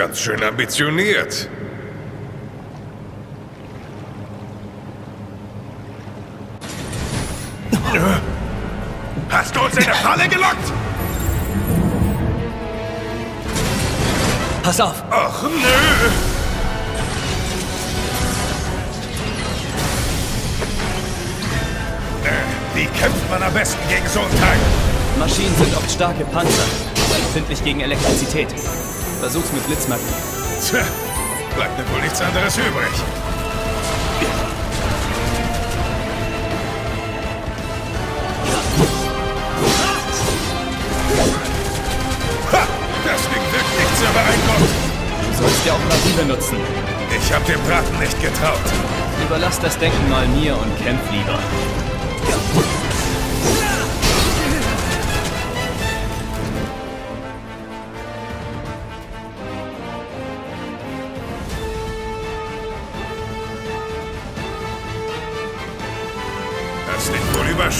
Ganz schön ambitioniert. Hast du uns in der Falle gelockt? Pass auf! Ach, nö! Äh, wie kämpft man am besten gegen so einen Teil? Maschinen sind oft starke Panzer, aber empfindlich gegen Elektrizität. Versuch's mit Blitzmagie. Tja, bleibt mir wohl nichts anderes übrig. Ha! Das Ding wirkt nicht sehr beeindruckend. Du sollst ja auch Magie benutzen. Ich hab dem Braten nicht getraut. Überlass das Denken mal mir und kämpf lieber.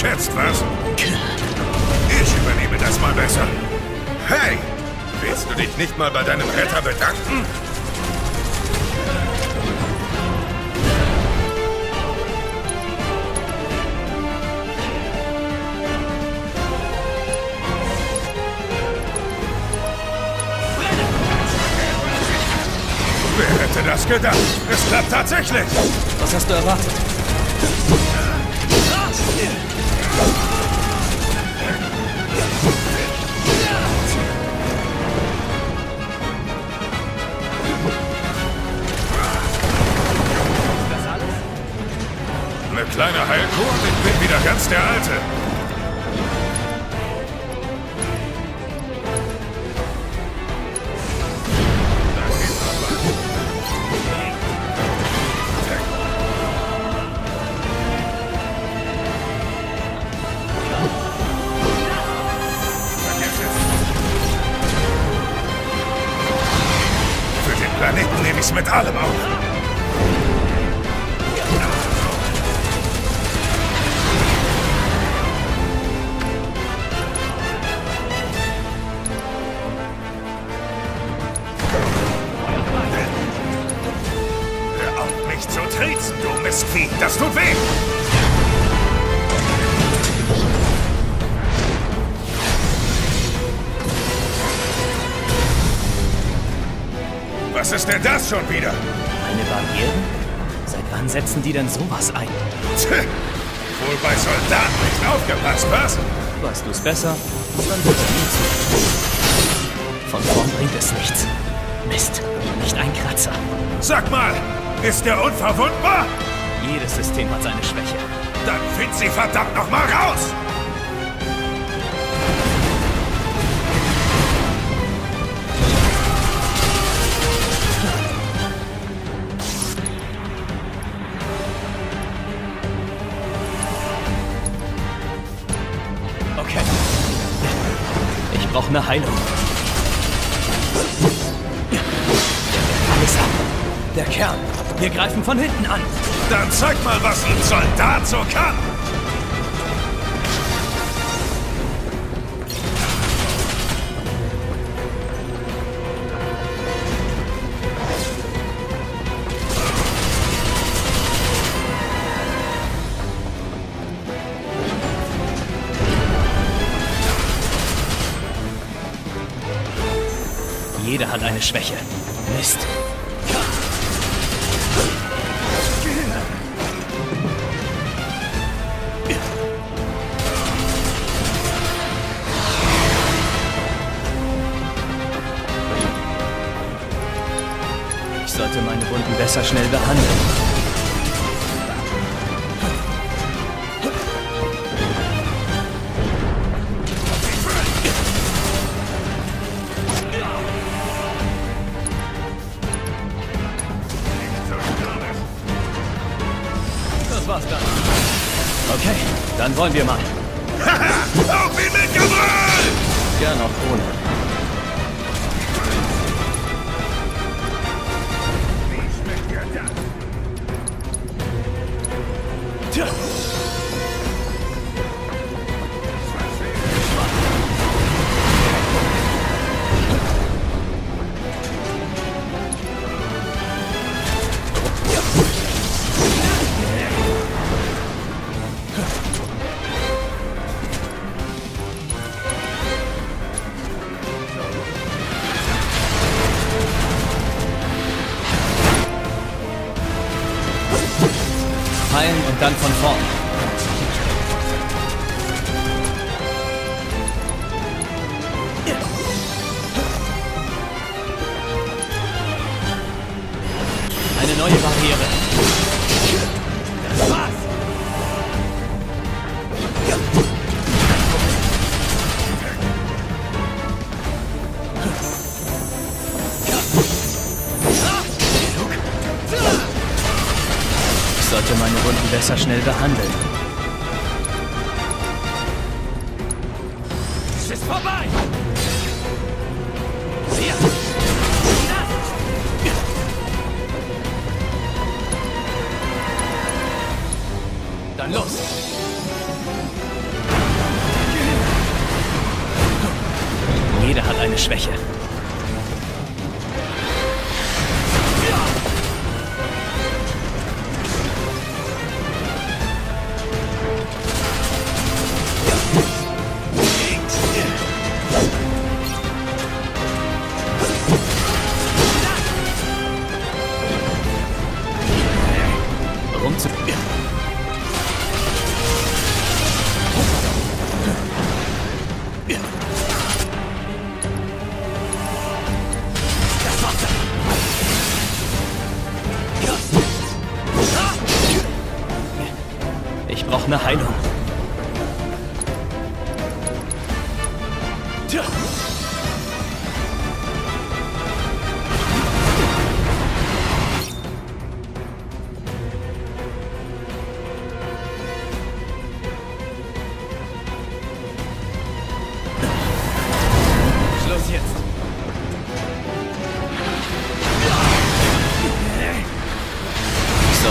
Überschätzt, was? Ich übernehme das mal besser. Hey! Willst du dich nicht mal bei deinem Retter bedanken? Wer hätte das gedacht? Es klappt tatsächlich! Was hast du erwartet? Ganz der Alte. Für den Planeten nehme ich's mit allem auf. Schon wieder? Eine Barriere? Seit wann setzen die denn sowas ein? Tch, wohl bei Soldaten nicht aufgepasst, was? Weißt du's besser? Dann wird er nie zu. Von vorn bringt es nichts. Mist, nicht ein Kratzer. Sag mal, ist der unverwundbar? Jedes System hat seine Schwäche. Dann find sie verdammt noch mal raus! Brauche eine Heilung. Alles ab. Der Kern. Wir greifen von hinten an. Dann zeig mal, was ein Soldat so kann! Jeder hat eine Schwäche. Mist. Ich sollte meine Wunden besser schnell behandeln. Dann wollen wir besser schnell behandeln.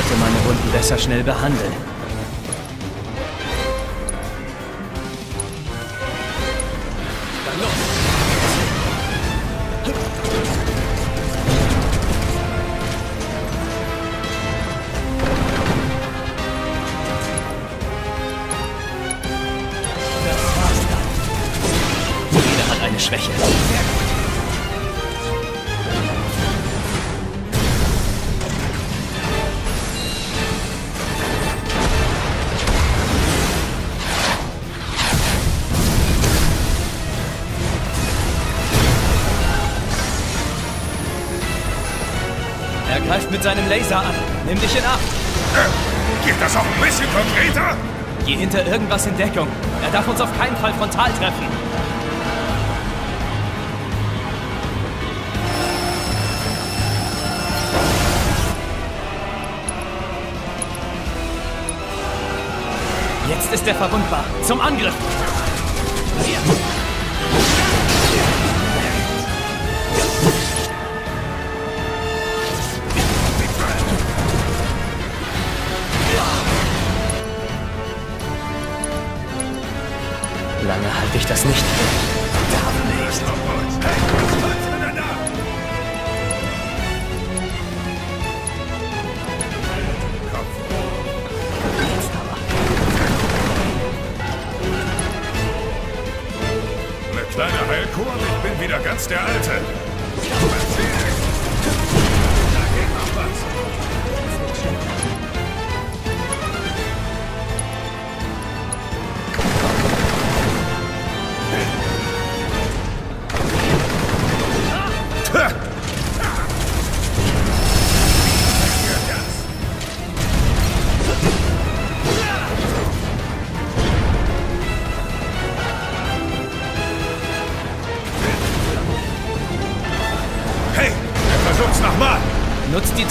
müsste meine Wunden besser schnell behandeln. Laser an. Nimm dich in Acht. Äh, geht das auch ein bisschen konkreter? Geh hinter irgendwas in Deckung. Er darf uns auf keinen Fall frontal treffen. Jetzt ist er verwundbar. Zum Angriff! Hier. das nicht.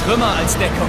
Trümmer als Deckung.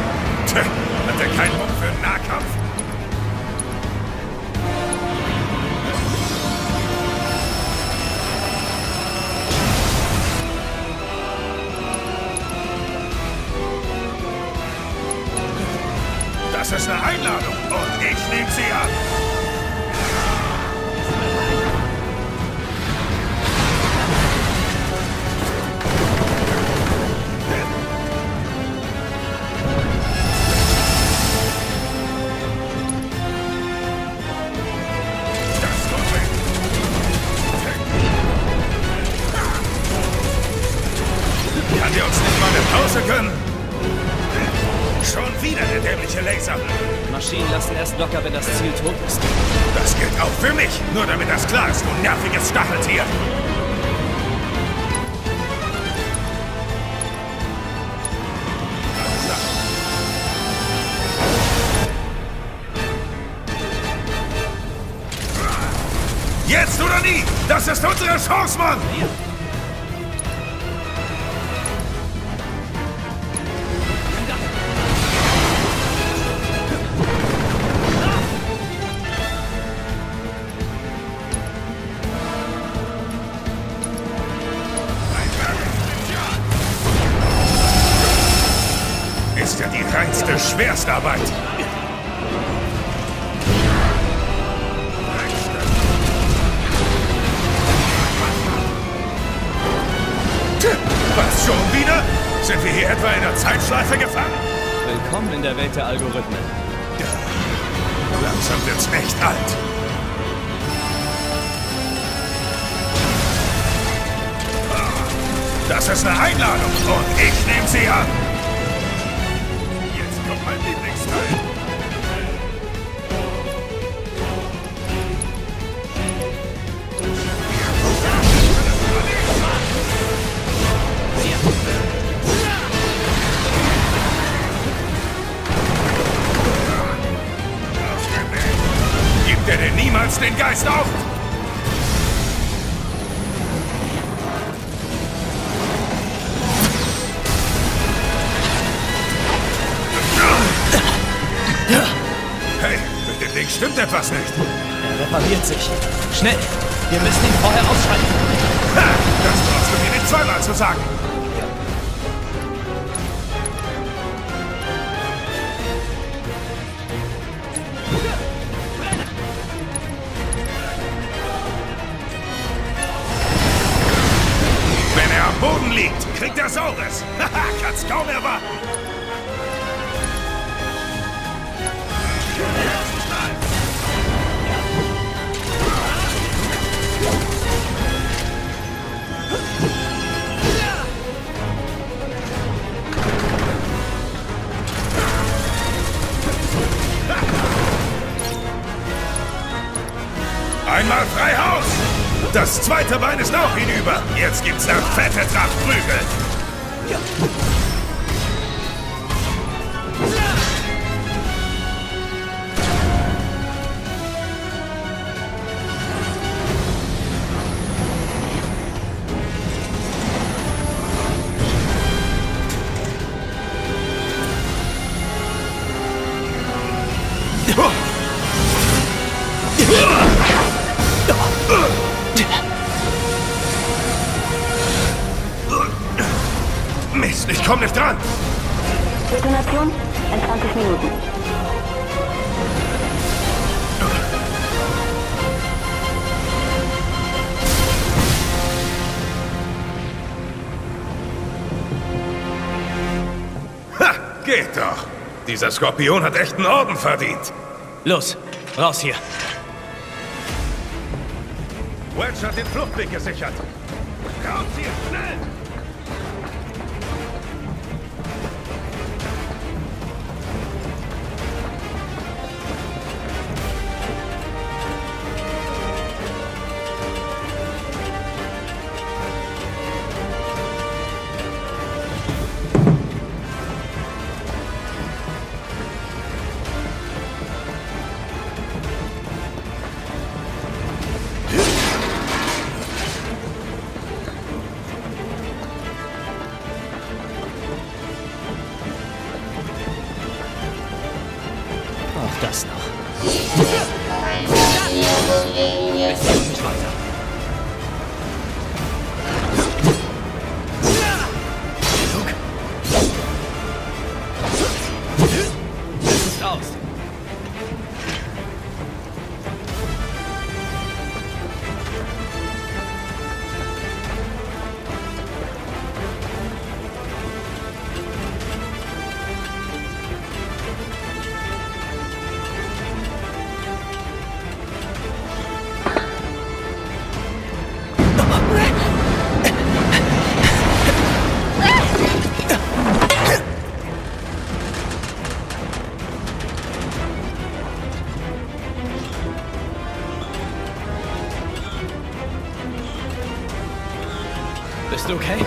вставать! Boden liegt, kriegt er Saures. Haha, kann's kaum erwarten. Einmal frei Haus! Das zweite Bein ist auch hinüber. Jetzt gibt's da fette Tracht Prügel. kommen nicht dran! Detonation in 20 Minuten. Ha! Geht doch! Dieser Skorpion hat echten Orden verdient! Los, raus hier! Wedge hat den Fluchtweg gesichert. Bist du okay?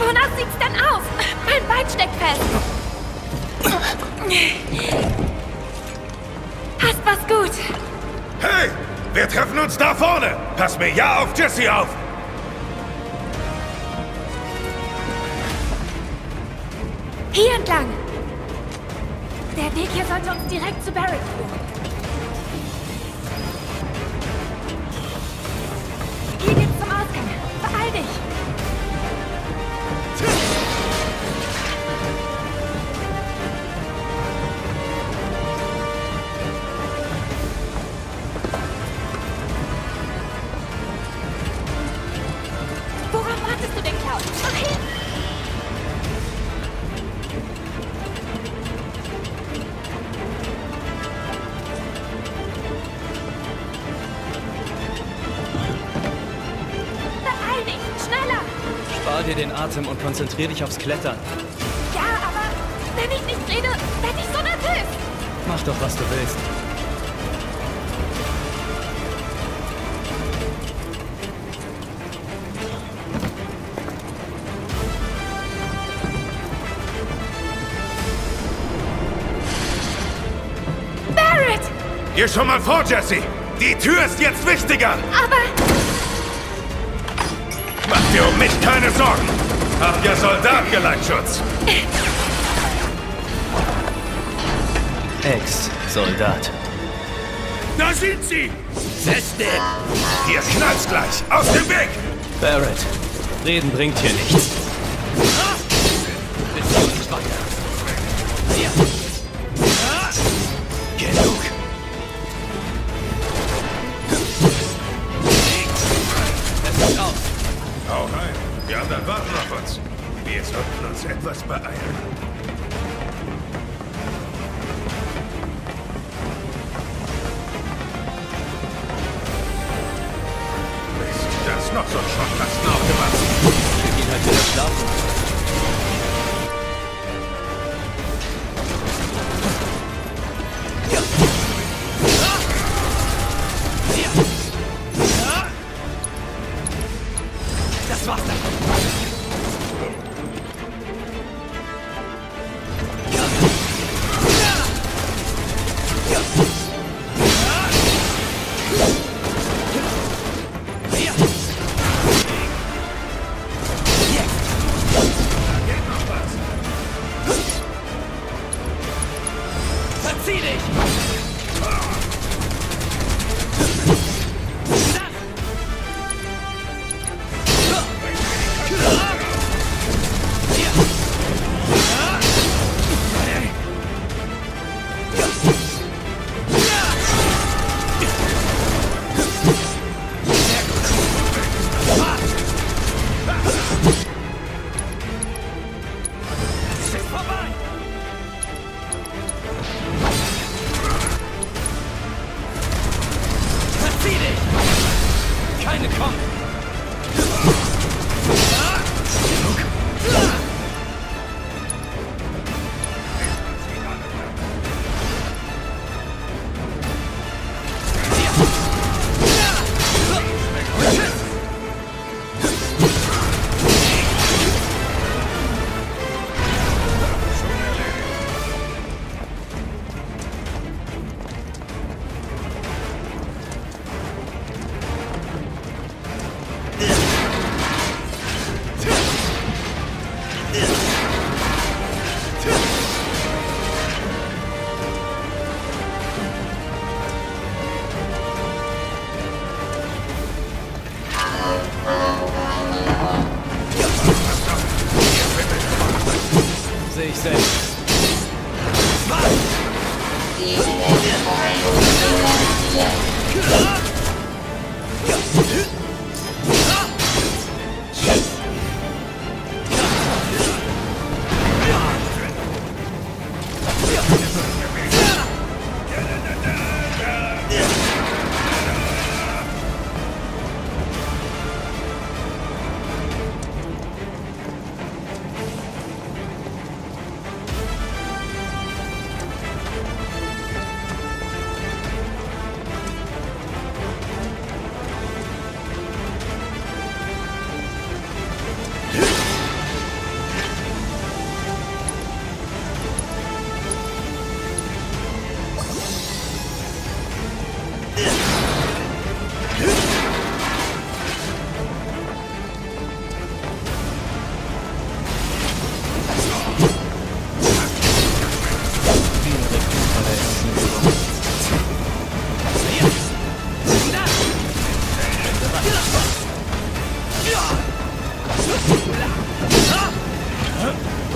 Wonach sieht's denn aus? Mein Bein steckt fest. Hast was gut. Hey! Wir treffen uns da vorne! Pass mir ja auf Jesse auf! Atem und konzentrier dich aufs Klettern. Ja, aber wenn ich nicht rede, werde ich so nervös. Mach doch, was du willst. Barrett! Geh schon mal vor, Jesse! Die Tür ist jetzt wichtiger! Aber Mach dir um mich keine Sorgen! Hab ja Soldat Geleitschutz! Ex-Soldat. Da sind sie! Feste! Ihr knallt's gleich! Aus dem Weg! Barrett, reden bringt hier nichts.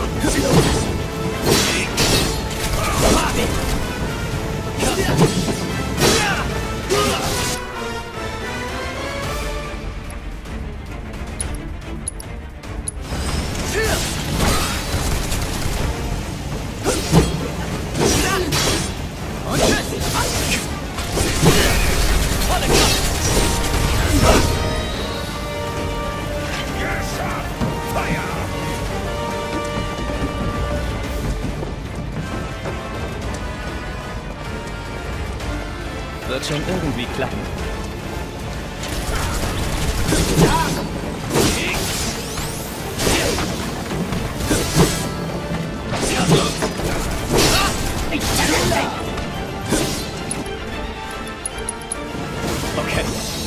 Let's go. Okay.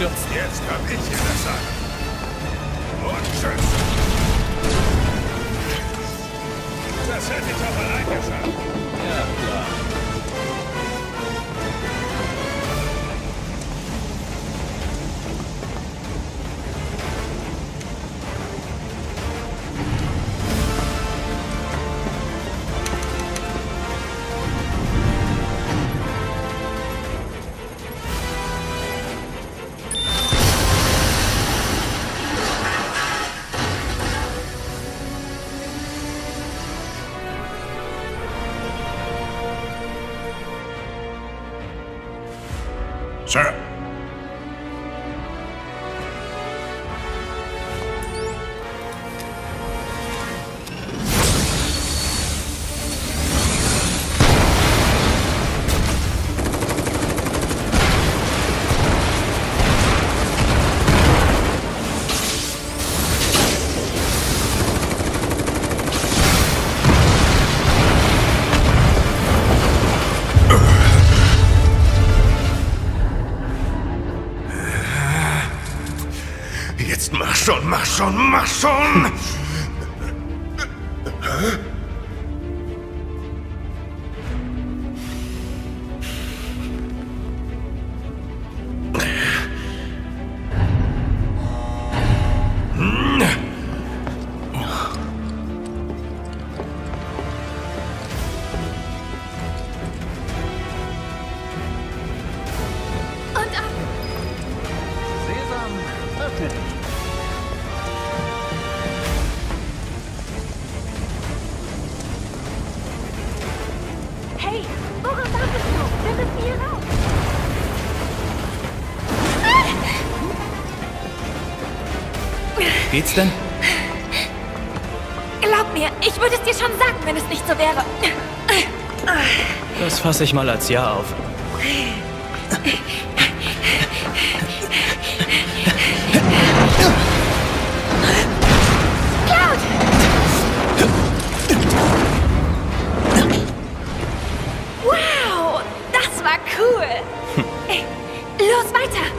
Überstürzt. Jetzt hab ich hier das Sagen. Und tschüss. Das hätte ich allein geschafft. Ja, klar. Schon, Geht's denn? Glaub mir, ich würde es dir schon sagen, wenn es nicht so wäre. Das fasse ich mal als Ja auf. Wow, das war cool. Los, weiter.